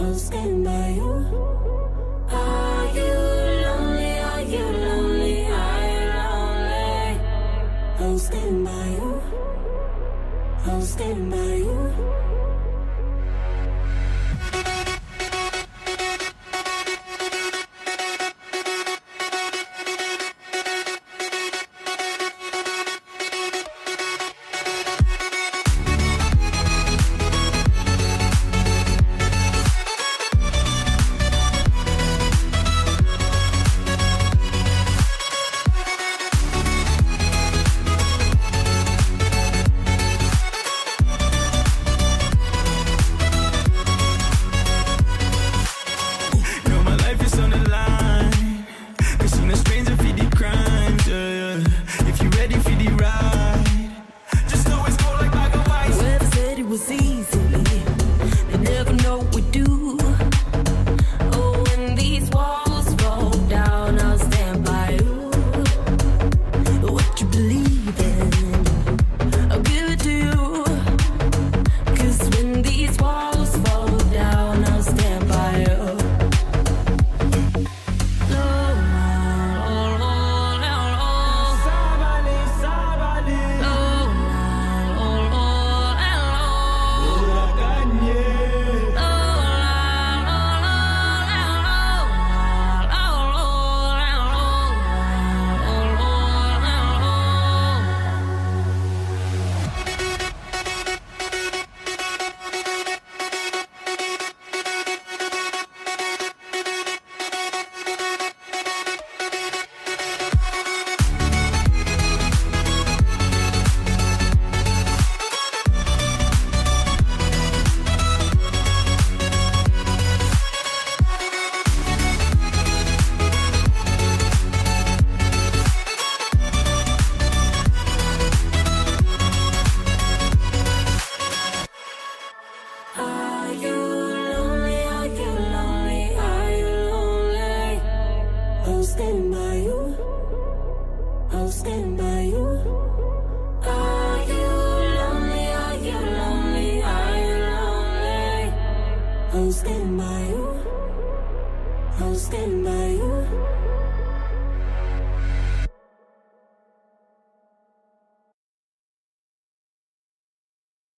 I'm standing by you. Are you lonely? Are you lonely? Are you lonely? I'm by you. I'm by you. by you. Are you lonely? Are you lonely? Are you lonely? I'm standing by you. I'll stand by you.